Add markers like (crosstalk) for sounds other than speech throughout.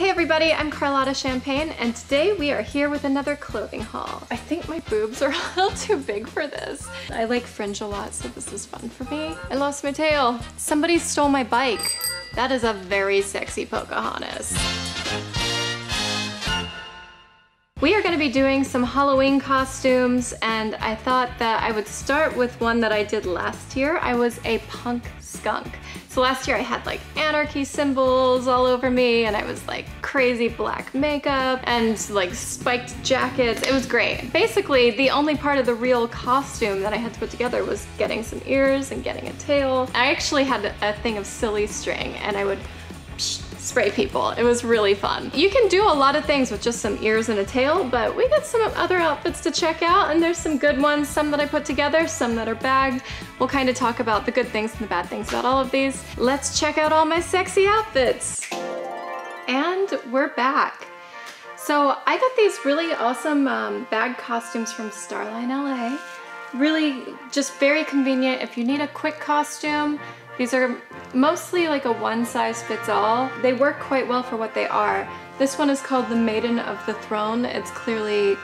Hey everybody, I'm Carlotta Champagne and today we are here with another clothing haul. I think my boobs are (laughs) a little too big for this. I like fringe a lot, so this is fun for me. I lost my tail. Somebody stole my bike. That is a very sexy Pocahontas. We are going to be doing some Halloween costumes and I thought that I would start with one that I did last year. I was a punk skunk. So last year I had like anarchy symbols all over me and I was like crazy black makeup and like spiked jackets. It was great. Basically, the only part of the real costume that I had to put together was getting some ears and getting a tail. I actually had a thing of silly string and I would spray people. It was really fun. You can do a lot of things with just some ears and a tail, but we got some other outfits to check out and there's some good ones, some that I put together, some that are bagged. We'll kind of talk about the good things and the bad things about all of these. Let's check out all my sexy outfits. And we're back. So I got these really awesome um, bag costumes from Starline LA. Really just very convenient if you need a quick costume, these are mostly like a one size fits all. They work quite well for what they are. This one is called the Maiden of the Throne. It's clearly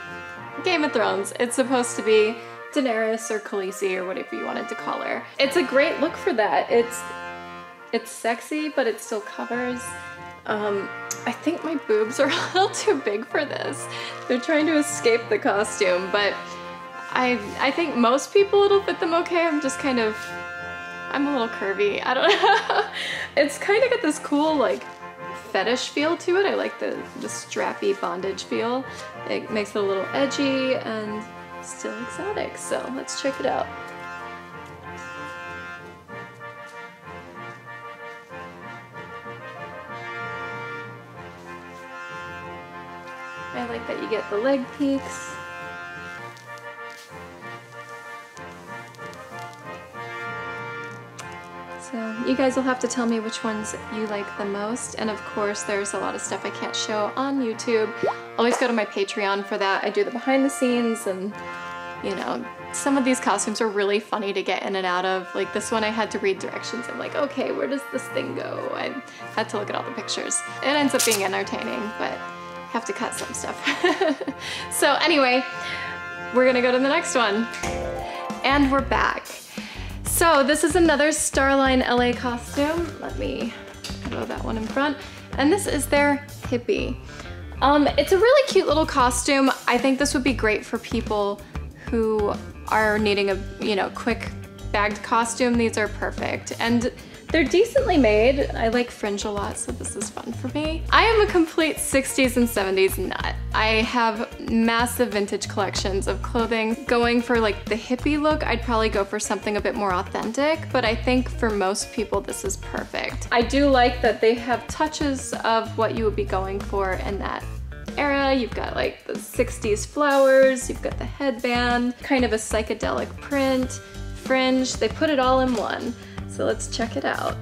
Game of Thrones. It's supposed to be Daenerys or Khaleesi or whatever you wanted to call her. It's a great look for that. It's it's sexy, but it still covers. Um, I think my boobs are (laughs) a little too big for this. They're trying to escape the costume, but I I think most people it'll fit them okay. I'm just kind of I'm a little curvy. I don't know. (laughs) it's kind of got this cool like fetish feel to it. I like the, the strappy bondage feel. It makes it a little edgy and still exotic. So let's check it out. I like that you get the leg peaks. You guys will have to tell me which ones you like the most. And of course, there's a lot of stuff I can't show on YouTube. Always go to my Patreon for that. I do the behind the scenes and you know, some of these costumes are really funny to get in and out of. Like this one I had to read directions. I'm like, okay, where does this thing go? I had to look at all the pictures. It ends up being entertaining, but have to cut some stuff. (laughs) so anyway, we're gonna go to the next one. And we're back. So this is another Starline LA costume. Let me throw that one in front. And this is their hippie. Um, it's a really cute little costume. I think this would be great for people who are needing a, you know, quick bagged costume. These are perfect. And they're decently made. I like fringe a lot, so this is fun for me. I am a complete 60s and 70s nut. I have massive vintage collections of clothing. Going for like the hippie look, I'd probably go for something a bit more authentic, but I think for most people this is perfect. I do like that they have touches of what you would be going for in that era. You've got like the 60s flowers, you've got the headband, kind of a psychedelic print, fringe. They put it all in one. So let's check it out.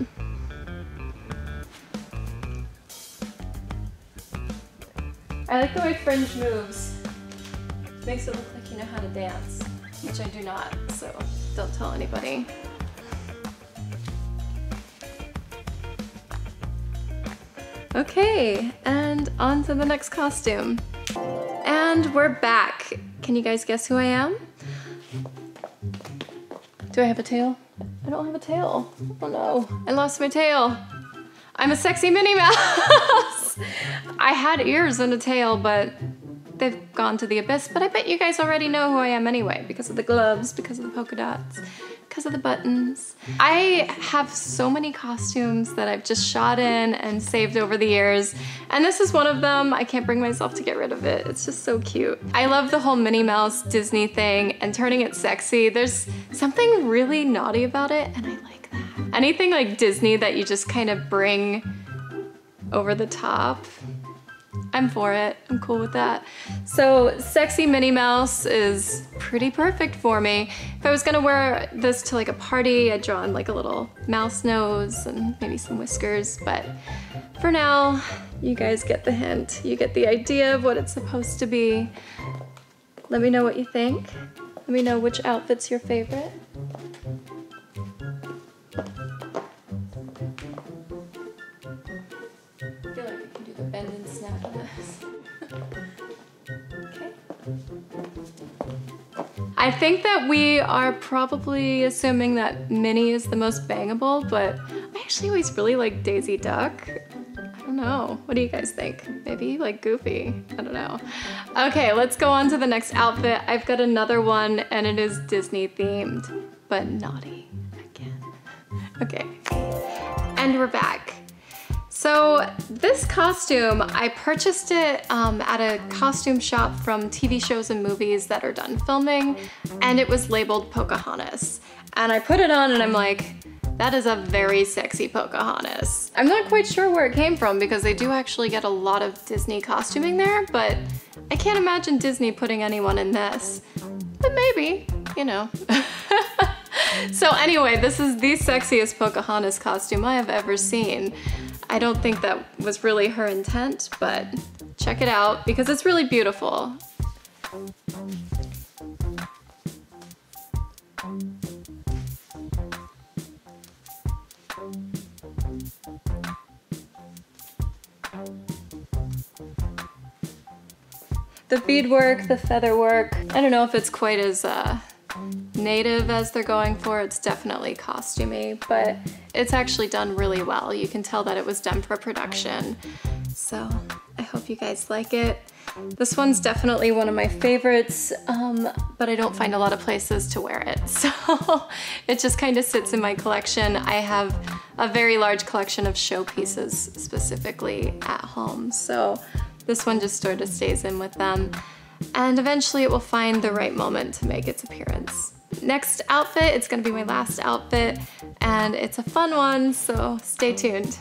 I like the way Fringe moves. Makes it look like you know how to dance, which I do not, so don't tell anybody. Okay, and on to the next costume. And we're back. Can you guys guess who I am? Do I have a tail? I don't have a tail. Oh no, I lost my tail. I'm a sexy Minnie Mouse. (laughs) I had ears and a tail, but they've gone to the abyss. But I bet you guys already know who I am anyway, because of the gloves, because of the polka dots because of the buttons. I have so many costumes that I've just shot in and saved over the years. And this is one of them. I can't bring myself to get rid of it. It's just so cute. I love the whole Minnie Mouse Disney thing and turning it sexy. There's something really naughty about it and I like that. Anything like Disney that you just kind of bring over the top I'm for it. I'm cool with that. So sexy Minnie Mouse is pretty perfect for me. If I was gonna wear this to like a party, I'd draw on like a little mouse nose and maybe some whiskers, but for now, you guys get the hint. You get the idea of what it's supposed to be. Let me know what you think. Let me know which outfit's your favorite. In and. I think that we are probably assuming that Minnie is the most bangable, but I actually always really like Daisy Duck. I don't know. What do you guys think? Maybe like Goofy? I don't know. Okay, let's go on to the next outfit. I've got another one and it is Disney themed, but naughty again. Okay, and we're back. So this costume, I purchased it um, at a costume shop from TV shows and movies that are done filming, and it was labeled Pocahontas. And I put it on and I'm like, that is a very sexy Pocahontas. I'm not quite sure where it came from because they do actually get a lot of Disney costuming there, but I can't imagine Disney putting anyone in this. But maybe, you know. (laughs) so anyway, this is the sexiest Pocahontas costume I have ever seen. I don't think that was really her intent, but check it out because it's really beautiful. The beadwork, the feather work, I don't know if it's quite as uh, native as they're going for. It's definitely costumey, but it's actually done really well. You can tell that it was done for production. So I hope you guys like it. This one's definitely one of my favorites, um, but I don't find a lot of places to wear it. (laughs) So it just kind of sits in my collection. I have a very large collection of showpieces specifically at home. So this one just sort of stays in with them. And eventually it will find the right moment to make its appearance next outfit, it's gonna be my last outfit and it's a fun one, so stay tuned.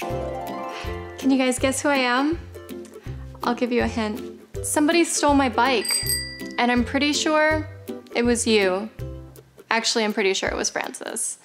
Can you guys guess who I am? I'll give you a hint. Somebody stole my bike and I'm pretty sure it was you. Actually, I'm pretty sure it was Francis.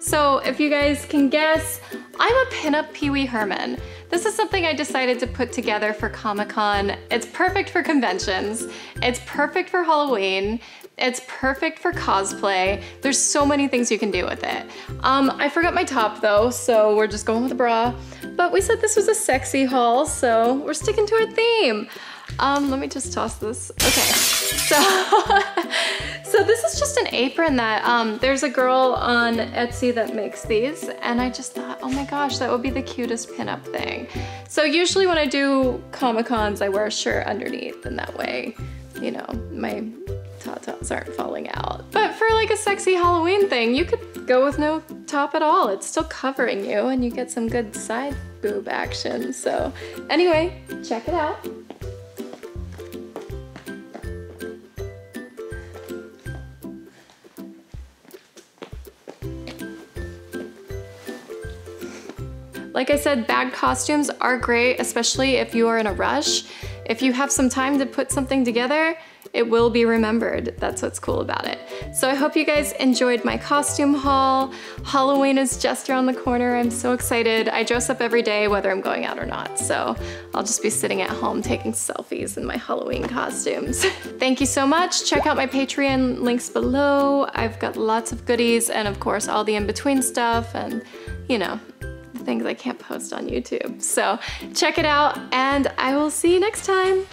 So if you guys can guess, I'm a pinup Pee Wee Herman. This is something I decided to put together for Comic-Con. It's perfect for conventions. It's perfect for Halloween. It's perfect for cosplay. There's so many things you can do with it. Um, I forgot my top though, so we're just going with a bra. But we said this was a sexy haul, so we're sticking to our theme. Um, let me just toss this. Okay, so, (laughs) so this is just an apron that, um, there's a girl on Etsy that makes these, and I just thought, oh my gosh, that would be the cutest pinup thing. So usually when I do Comic-Cons, I wear a shirt underneath, and that way, you know, my tatas aren't falling out. But for like a sexy Halloween thing, you could go with no top at all. It's still covering you and you get some good side boob action. So anyway, check it out. Like I said, bag costumes are great, especially if you are in a rush. If you have some time to put something together, it will be remembered. That's what's cool about it. So I hope you guys enjoyed my costume haul. Halloween is just around the corner. I'm so excited. I dress up every day whether I'm going out or not. So I'll just be sitting at home taking selfies in my Halloween costumes. (laughs) Thank you so much. Check out my Patreon links below. I've got lots of goodies and of course all the in-between stuff and you know, things I can't post on YouTube. So check it out and I will see you next time.